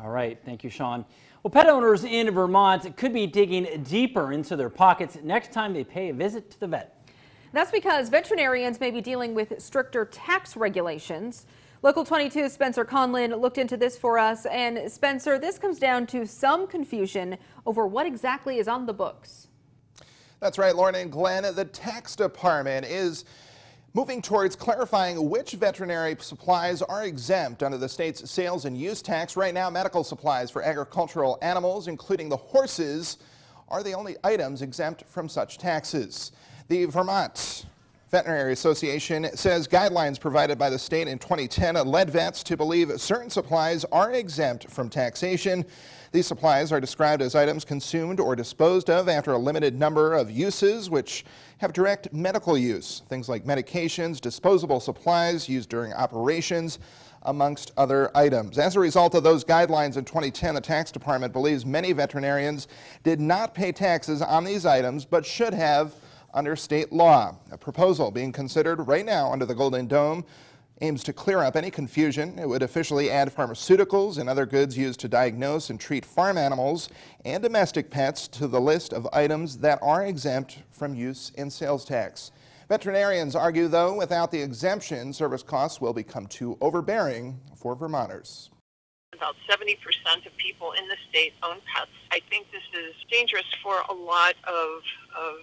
All right, thank you, Sean. Well, pet owners in Vermont could be digging deeper into their pockets next time they pay a visit to the vet. That's because veterinarians may be dealing with stricter tax regulations. Local 22's Spencer Conlin looked into this for us. And Spencer, this comes down to some confusion over what exactly is on the books. That's right, Lauren and Glenn. The tax department is moving towards clarifying which veterinary supplies are exempt under the state's sales and use tax. Right now, medical supplies for agricultural animals, including the horses, are the only items exempt from such taxes. The Vermont Veterinary Association says guidelines provided by the state in 2010 led vets to believe certain supplies are exempt from taxation. These supplies are described as items consumed or disposed of after a limited number of uses, which have direct medical use. Things like medications, disposable supplies used during operations, amongst other items. As a result of those guidelines in 2010, the tax department believes many veterinarians did not pay taxes on these items, but should have under state law. A proposal being considered right now under the Golden Dome aims to clear up any confusion. It would officially add pharmaceuticals and other goods used to diagnose and treat farm animals and domestic pets to the list of items that are exempt from use in sales tax. Veterinarians argue, though, without the exemption, service costs will become too overbearing for Vermonters. About 70% of people in the state own pets. I think this is dangerous for a lot of, of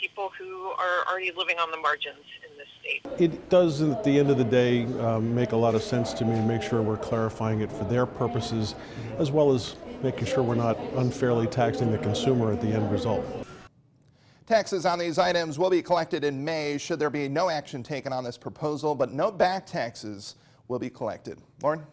people who are already living on the margins in this state. It does, at the end of the day, um, make a lot of sense to me to make sure we're clarifying it for their purposes, as well as making sure we're not unfairly taxing the consumer at the end result. Taxes on these items will be collected in May should there be no action taken on this proposal, but no back taxes will be collected. Lauren?